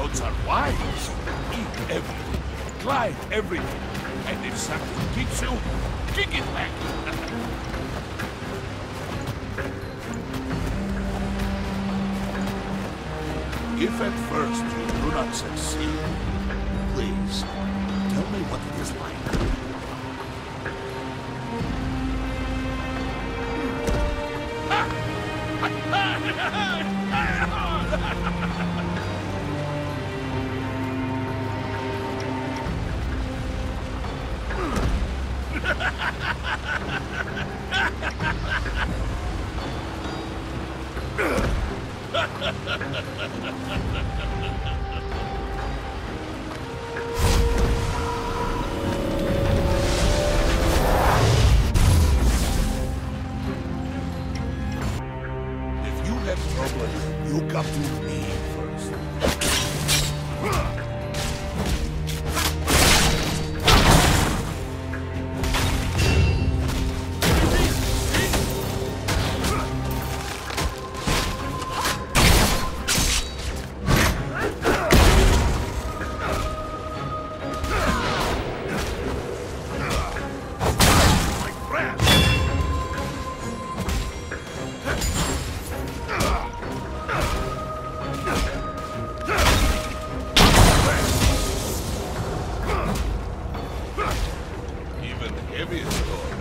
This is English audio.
gods are wise. Eat everything, climb everything, and if something kicks you, kick it back. if at first you do not succeed, please tell me what it is like. If you have trouble, you come to me first. heaviest story.